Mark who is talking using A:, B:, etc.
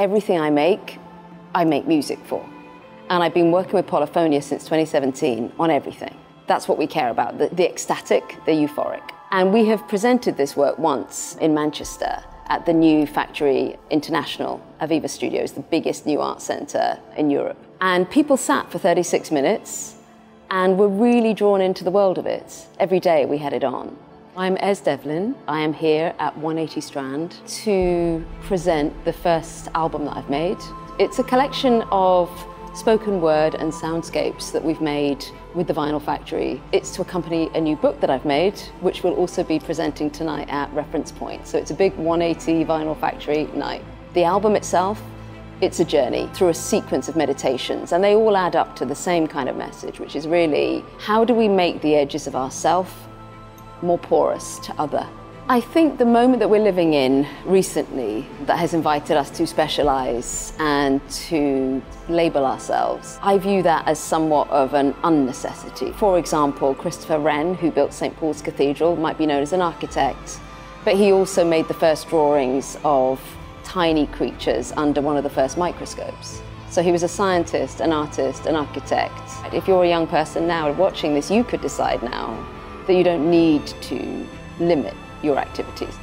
A: Everything I make, I make music for. And I've been working with Polyphonia since 2017 on everything. That's what we care about the, the ecstatic, the euphoric. And we have presented this work once in Manchester at the new Factory International, Aviva Studios, the biggest new art centre in Europe. And people sat for 36 minutes and were really drawn into the world of it. Every day we had it on. I'm Es Devlin. I am here at 180 Strand to present the first album that I've made. It's a collection of spoken word and soundscapes that we've made with the Vinyl Factory. It's to accompany a new book that I've made, which we'll also be presenting tonight at Reference Point. So it's a big 180 Vinyl Factory night. The album itself, it's a journey through a sequence of meditations, and they all add up to the same kind of message, which is really how do we make the edges of ourself more porous to other I think the moment that we're living in recently that has invited us to specialise and to label ourselves, I view that as somewhat of an unnecessity. For example, Christopher Wren, who built St Paul's Cathedral, might be known as an architect, but he also made the first drawings of tiny creatures under one of the first microscopes. So he was a scientist, an artist, an architect. If you're a young person now watching this, you could decide now that you don't need to limit your activities.